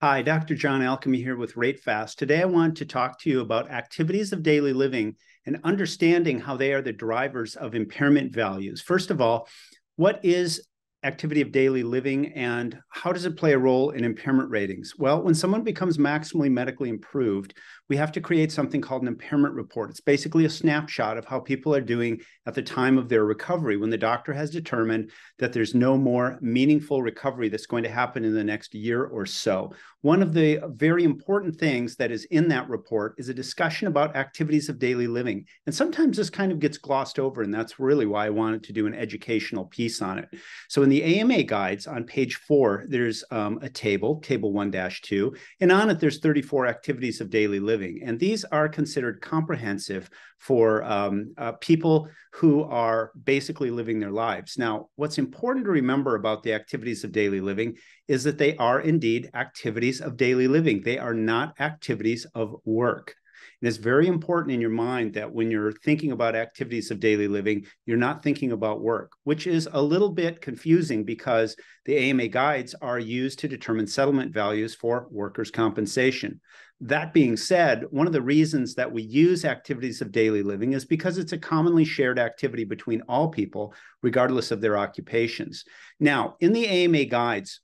Hi, Dr. John Alchemy here with RateFast. Today I want to talk to you about activities of daily living and understanding how they are the drivers of impairment values. First of all, what is activity of daily living and how does it play a role in impairment ratings? Well, when someone becomes maximally medically improved, we have to create something called an impairment report. It's basically a snapshot of how people are doing at the time of their recovery when the doctor has determined that there's no more meaningful recovery that's going to happen in the next year or so. One of the very important things that is in that report is a discussion about activities of daily living. And sometimes this kind of gets glossed over, and that's really why I wanted to do an educational piece on it. So in the AMA guides on page four, there's um, a table, table 1 2, and on it, there's 34 activities of daily living. And these are considered comprehensive for um, uh, people who are basically living their lives. Now, what's important to remember about the activities of daily living is that they are indeed activities of daily living, they are not activities of work. And it's very important in your mind that when you're thinking about activities of daily living, you're not thinking about work, which is a little bit confusing because the AMA guides are used to determine settlement values for workers' compensation. That being said, one of the reasons that we use activities of daily living is because it's a commonly shared activity between all people, regardless of their occupations. Now, in the AMA guides,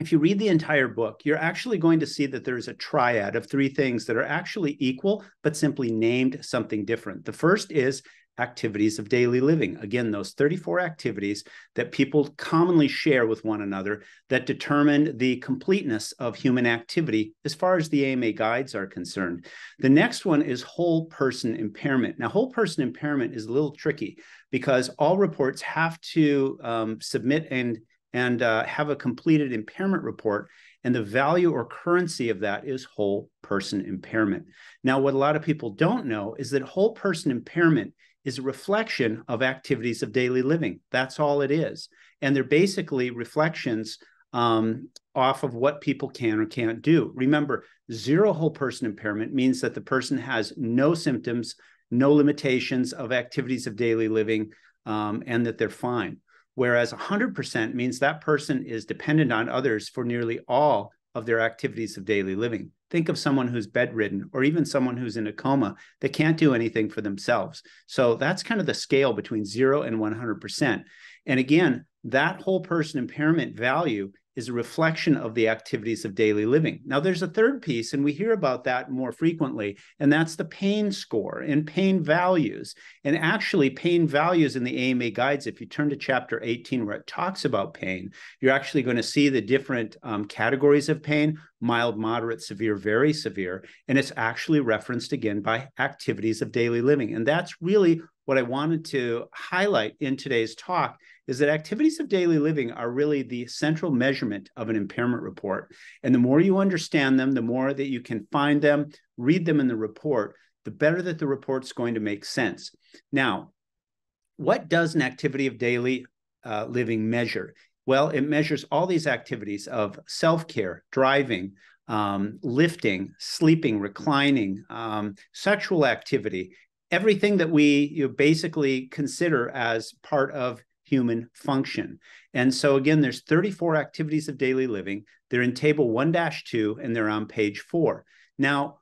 if you read the entire book, you're actually going to see that there's a triad of three things that are actually equal, but simply named something different. The first is activities of daily living. Again, those 34 activities that people commonly share with one another that determine the completeness of human activity as far as the AMA guides are concerned. The next one is whole person impairment. Now, whole person impairment is a little tricky because all reports have to um, submit and and uh, have a completed impairment report. And the value or currency of that is whole person impairment. Now, what a lot of people don't know is that whole person impairment is a reflection of activities of daily living. That's all it is. And they're basically reflections um, off of what people can or can't do. Remember, zero whole person impairment means that the person has no symptoms, no limitations of activities of daily living, um, and that they're fine. Whereas 100% means that person is dependent on others for nearly all of their activities of daily living. Think of someone who's bedridden or even someone who's in a coma that can't do anything for themselves. So that's kind of the scale between zero and 100%. And again, that whole person impairment value is a reflection of the activities of daily living. Now, there's a third piece, and we hear about that more frequently, and that's the pain score and pain values. And actually, pain values in the AMA guides, if you turn to chapter 18, where it talks about pain, you're actually going to see the different um, categories of pain mild, moderate, severe, very severe. And it's actually referenced again by activities of daily living. And that's really what I wanted to highlight in today's talk is that activities of daily living are really the central measurement of an impairment report. And the more you understand them, the more that you can find them, read them in the report, the better that the report's going to make sense. Now, what does an activity of daily uh, living measure? Well, it measures all these activities of self care, driving, um, lifting, sleeping, reclining, um, sexual activity, everything that we you know, basically consider as part of human function. And so again, there's 34 activities of daily living. They're in table 1-2 and they're on page 4. Now,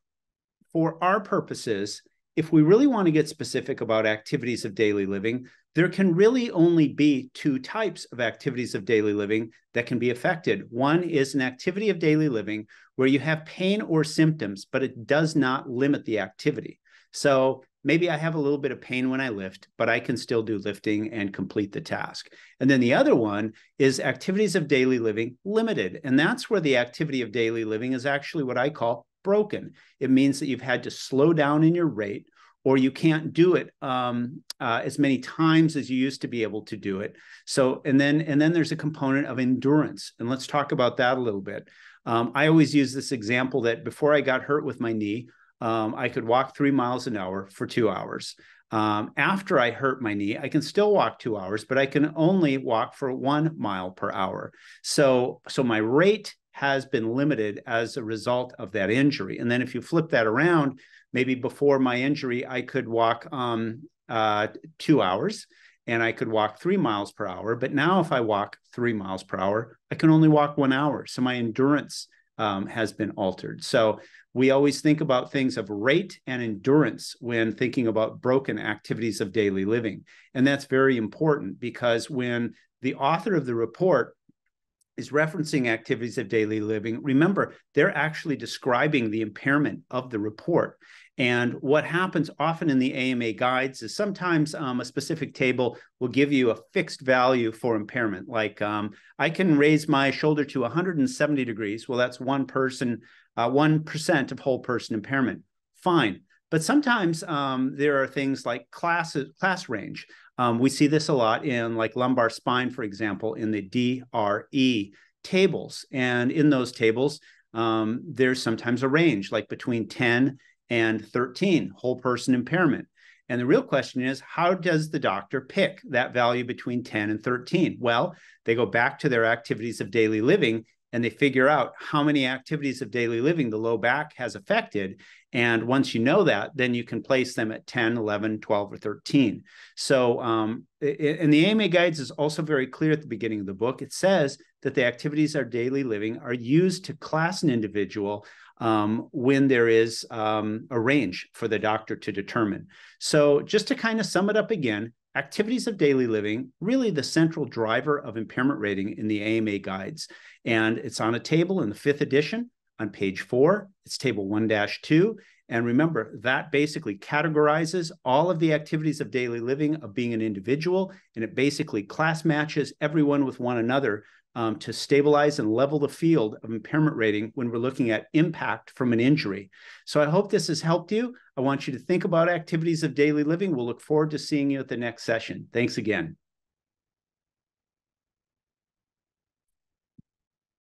for our purposes, if we really want to get specific about activities of daily living, there can really only be two types of activities of daily living that can be affected. One is an activity of daily living where you have pain or symptoms, but it does not limit the activity. So maybe I have a little bit of pain when I lift, but I can still do lifting and complete the task. And then the other one is activities of daily living limited. And that's where the activity of daily living is actually what I call broken. It means that you've had to slow down in your rate or you can't do it um, uh, as many times as you used to be able to do it. So, and then and then there's a component of endurance, and let's talk about that a little bit. Um, I always use this example that before I got hurt with my knee, um, I could walk three miles an hour for two hours. Um, after I hurt my knee, I can still walk two hours, but I can only walk for one mile per hour. So, so my rate has been limited as a result of that injury. And then if you flip that around, maybe before my injury, I could walk um, uh, two hours and I could walk three miles per hour. But now, if I walk three miles per hour, I can only walk one hour. So my endurance um, has been altered. So we always think about things of rate and endurance when thinking about broken activities of daily living. And that's very important because when the author of the report is referencing activities of daily living, remember, they're actually describing the impairment of the report. And what happens often in the AMA guides is sometimes um, a specific table will give you a fixed value for impairment. Like um, I can raise my shoulder to 170 degrees. Well, that's one person, uh, 1% of whole person impairment. Fine. But sometimes um, there are things like class, class range. Um, we see this a lot in like lumbar spine, for example, in the DRE tables. And in those tables, um, there's sometimes a range like between 10 and 13, whole person impairment. And the real question is, how does the doctor pick that value between 10 and 13? Well, they go back to their activities of daily living and they figure out how many activities of daily living the low back has affected. And once you know that, then you can place them at 10, 11, 12, or 13. So, um, and the AMA guides is also very clear at the beginning of the book. It says that the activities of daily living are used to class an individual um, when there is um, a range for the doctor to determine. So, just to kind of sum it up again, activities of daily living really the central driver of impairment rating in the AMA guides. And it's on a table in the fifth edition on page four. It's table 1 2. And remember, that basically categorizes all of the activities of daily living of being an individual, and it basically class matches everyone with one another um, to stabilize and level the field of impairment rating when we're looking at impact from an injury. So I hope this has helped you. I want you to think about activities of daily living. We'll look forward to seeing you at the next session. Thanks again.